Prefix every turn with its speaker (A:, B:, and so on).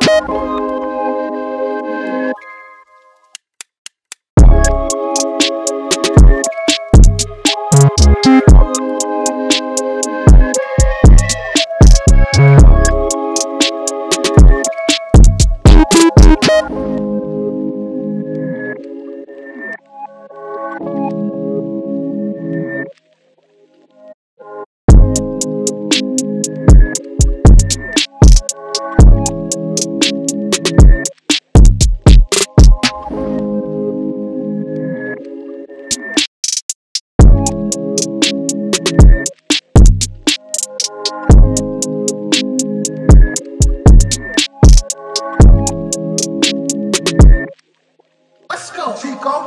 A: Let's Chico.